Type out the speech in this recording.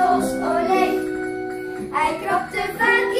dos olé. Hij krapte vaak in